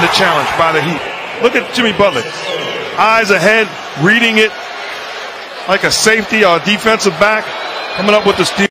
the challenge by the Heat. Look at Jimmy Butler. Eyes ahead, reading it like a safety or a defensive back, coming up with the steal.